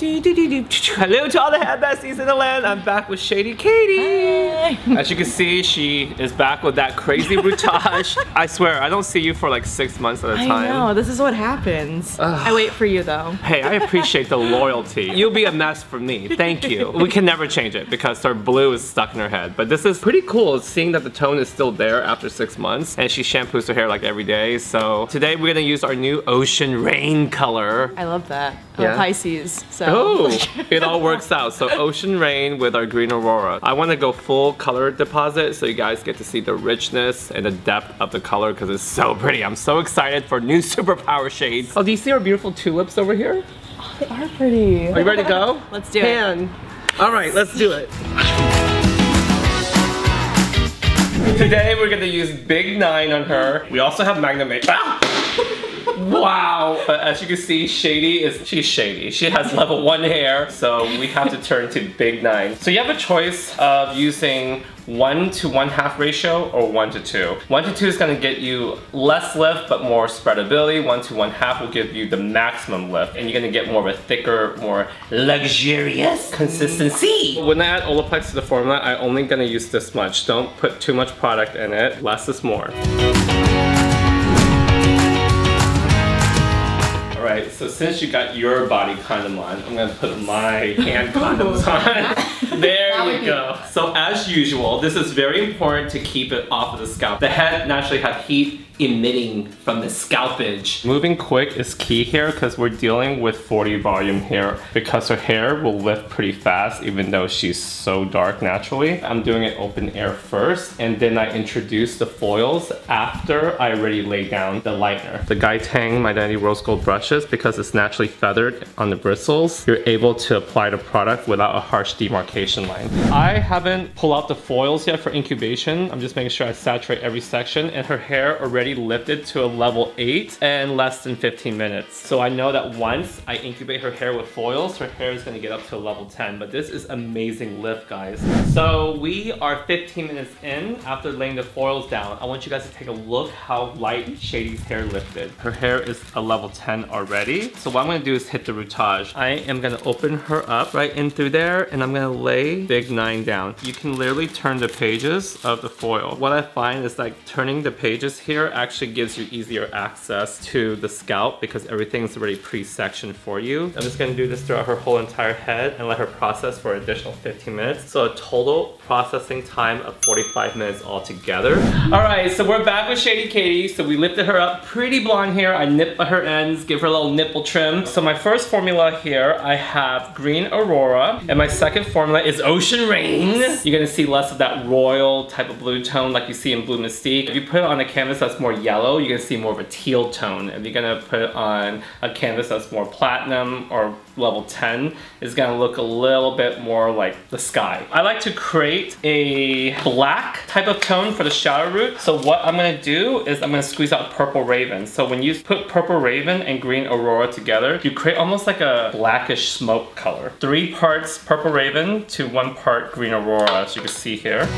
Hello to all the hair besties in the land. I'm back with Shady Katy. As you can see, she is back with that crazy brutage. I swear, I don't see you for like six months at a time. I know, this is what happens. I wait for you though. Hey, I appreciate the loyalty. You'll be a mess for me. Thank you. We can never change it because her blue is stuck in her head. But this is pretty cool seeing that the tone is still there after six months and she shampoos her hair like every day. So today we're gonna use our new Ocean Rain color. I love that. Yeah. Pisces, so. Oh, it all works out. So Ocean Rain with our Green Aurora. I want to go full color deposit so you guys get to see the richness and the depth of the color because it's so pretty. I'm so excited for new superpower shades. Oh, do you see our beautiful tulips over here? They are pretty. Are you ready to go? Let's do it. Pan. All right, let's do it. Today we're gonna use Big Nine on her. We also have Magnum 8. Ah! Wow! But as you can see, Shady is, she's shady. She has level one hair, so we have to turn to Big Nine. So you have a choice of using one to one half ratio or one to two. One to two is gonna get you less lift but more spreadability. One to one half will give you the maximum lift and you're gonna get more of a thicker, more luxurious consistency. Mm. When I add Olaplex to the formula, I'm only gonna use this much. Don't put too much product in it. Less is more. So since you got your body condom on, I'm gonna put my hand condoms on. there you go. So as usual, this is very important to keep it off of the scalp. The head naturally have heat emitting from the scalpage. Moving quick is key here because we're dealing with 40 volume here because her hair will lift pretty fast even though she's so dark naturally. I'm doing it open air first and then I introduce the foils after I already lay down the lightener. The Guy Tang Mydentity Rose Gold brushes because it's naturally feathered on the bristles, you're able to apply the product without a harsh demarcation line. I haven't pulled out the foils yet for incubation. I'm just making sure I saturate every section and her hair already lifted to a level 8 in less than 15 minutes. So I know that once I incubate her hair with foils, her hair is gonna get up to a level 10, but this is amazing lift, guys. So we are 15 minutes in after laying the foils down. I want you guys to take a look how light Shady's hair lifted. Her hair is a level 10 already. So what I'm gonna do is hit the routage. I am gonna open her up right in through there and I'm gonna lay Big Nine down. You can literally turn the pages of the foil. What I find is like turning the pages here actually gives you easier access to the scalp because everything's already pre-sectioned for you. I'm just gonna do this throughout her whole entire head and let her process for an additional 15 minutes. So a total processing time of 45 minutes altogether. All right, so we're back with Shady Katy. So we lifted her up, pretty blonde hair. I nip her ends, give her a little nipple trim. So my first formula here, I have Green Aurora, and my second formula is Ocean Rain. You're gonna see less of that royal type of blue tone like you see in Blue Mystique. If you put it on a canvas that's more yellow, you're gonna see more of a teal tone. If you're gonna put on a canvas that's more platinum or level 10, it's gonna look a little bit more like the sky. I like to create a black type of tone for the shadow root. So what I'm gonna do is I'm gonna squeeze out Purple Raven. So when you put Purple Raven and Green Aurora together, you create almost like a blackish smoke color. Three parts Purple Raven to one part Green Aurora, as you can see here.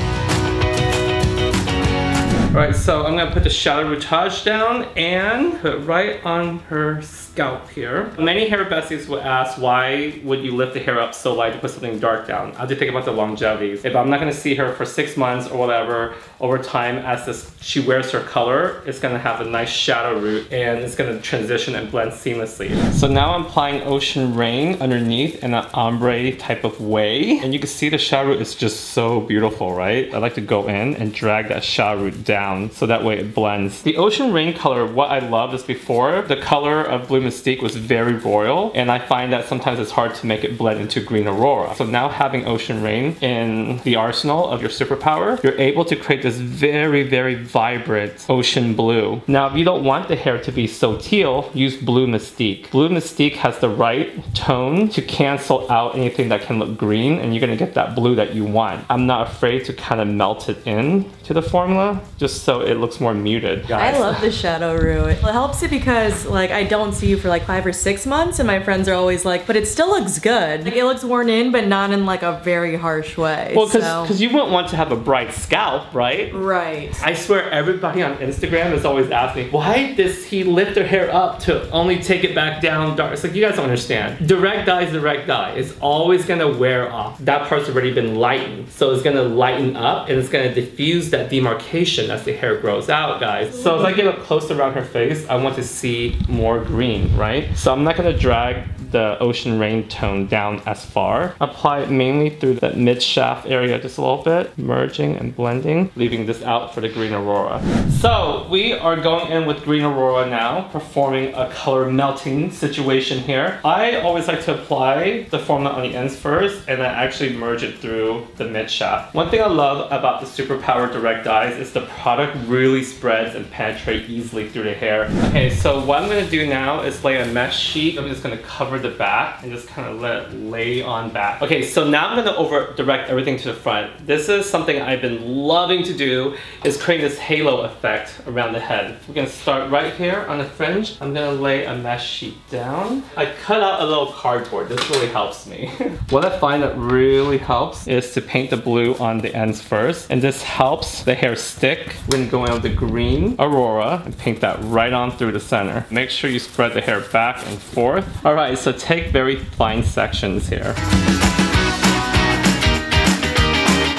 Alright, so I'm gonna put the shadow routage down and put right on her scalp here. Many hair besties will ask why would you lift the hair up so light to put something dark down? I to think about the longevity. If I'm not gonna see her for six months or whatever, over time as this she wears her color, it's gonna have a nice shadow root and it's gonna transition and blend seamlessly. So now I'm applying Ocean Rain underneath in an ombre type of way. And you can see the shadow root is just so beautiful, right? I like to go in and drag that shadow root down so that way it blends. The Ocean Rain color, what I love is before, the color of Blue Mystique was very royal and I find that sometimes it's hard to make it blend into Green Aurora. So now having Ocean Rain in the arsenal of your superpower, you're able to create this very, very vibrant ocean blue. Now, if you don't want the hair to be so teal, use Blue Mystique. Blue Mystique has the right tone to cancel out anything that can look green and you're gonna get that blue that you want. I'm not afraid to kind of melt it in to the formula. Just just so it looks more muted. I love the shadow root. It helps it because like I don't see you for like five or six months, and my friends are always like, "But it still looks good. Like it looks worn in, but not in like a very harsh way." Well, because so. you wouldn't want to have a bright scalp, right? right. I swear everybody on Instagram is always asking, why does he lift their hair up to only take it back down dark? It's like, you guys don't understand. Direct dye is direct dye. It's always gonna wear off. That part's already been lightened. So it's gonna lighten up and it's gonna diffuse that demarcation as the hair grows out, guys. So if I get up close around her face, I want to see more green, right? So I'm not gonna drag the ocean rain tone down as far. Apply it mainly through the mid shaft area just a little bit, merging and blending, leaving this out for the green aurora. So we are going in with green aurora now, performing a color melting situation here. I always like to apply the formula on the ends first and then actually merge it through the mid shaft. One thing I love about the Superpower Direct Dyes is the product really spreads and penetrates easily through the hair. Okay, so what I'm gonna do now is lay a mesh sheet. I'm just gonna cover the back and just kind of let it lay on back. Okay, so now I'm gonna over direct everything to the front. This is something I've been loving to do is create this halo effect around the head. We're gonna start right here on the fringe. I'm gonna lay a mesh sheet down. I cut out a little cardboard. This really helps me. what I find that really helps is to paint the blue on the ends first. And this helps the hair stick when going with the green Aurora and paint that right on through the center. Make sure you spread the hair back and forth. All right, so take very fine sections here.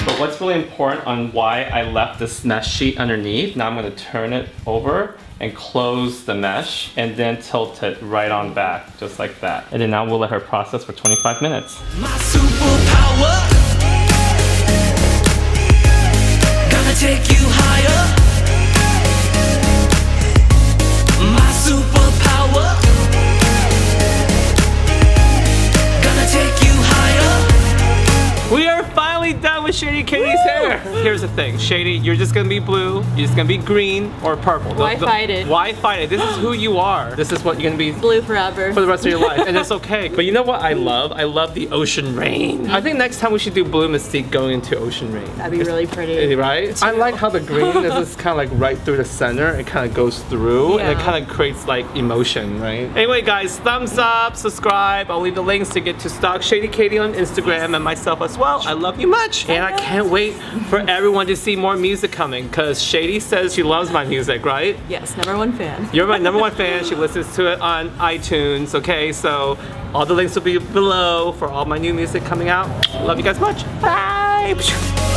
But what's really important on why I left this mesh sheet underneath, now I'm gonna turn it over and close the mesh and then tilt it right on back, just like that. And then now we'll let her process for 25 minutes. My superpower finally done with Shady Katy's hair. Here's the thing, Shady, you're just gonna be blue, you're just gonna be green or purple. Why fight it? Why fight it? This is who you are. This is what you're gonna be Blue forever. for the rest of your life, and it's okay. But you know what I love? I love the ocean rain. I think next time we should do Blue Mystique going into ocean rain. That'd be really pretty. Right? I like how the green is just kind of like right through the center. It kind of goes through and it kind of creates like emotion, right? Anyway, guys, thumbs up, subscribe. I'll leave the links to get to stock Shady Katy on Instagram and myself as well. I love you much. And I can't wait for everyone to see more music coming because Shady says she loves my music, right? Yes, number one fan. You're my number one fan. She listens to it on iTunes, okay? So all the links will be below for all my new music coming out. Love you guys much. Bye.